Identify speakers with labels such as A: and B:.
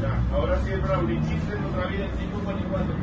A: Ya, ahora siembra un en otra vida en 544.